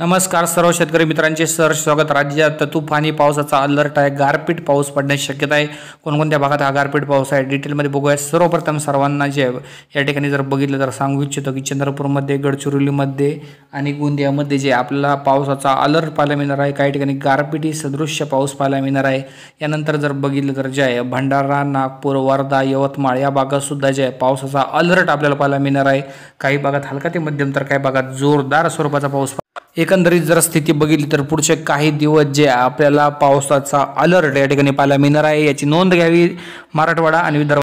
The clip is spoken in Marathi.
नमस्कार सर्व शेतकरी मित्रांचे सर स्वागत. राज्यात तुफानी पावसाचा अलर्ट आहे. गारपीट पाऊस पडण्याची शक्यता आहे. कोणकोणत्या भागात हा गारपीट पाऊस आहे? डिटेलमध्ये बघूया सर्वप्रथम सर्वांना जे या ठिकाणी जर बघितलं तर सांगू इच्छितो की चंद्रपूरमध्ये गडचिरोलीमध्ये आणि गोंदियामध्ये जे आपल्याला पावसाचा अलर्ट पाहायला मिळणार आहे काही ठिकाणी गारपिटी सदृश्य पाऊस पाहायला मिळणार आहे. यानंतर जर बघितलं तर जे आहे भंडारा नागपूर वर्धा यवतमाळ या भागातसुद्धा जे आहे पावसाचा अलर्ट आपल्याला पाहायला मिळणार आहे. काही भागात हलका ते मध्यम तर काही भागात जोरदार स्वरूपाचा पाऊस एकंदरीत जर स्थिती बघितली तर पुढचे काही दिवस जे आपल्याला पावसाचा अलर्ट या ठिकाणी पाहायला मिळणार आहे. याची नोंद घ्यावी मराठवाडा आणि विदर्भ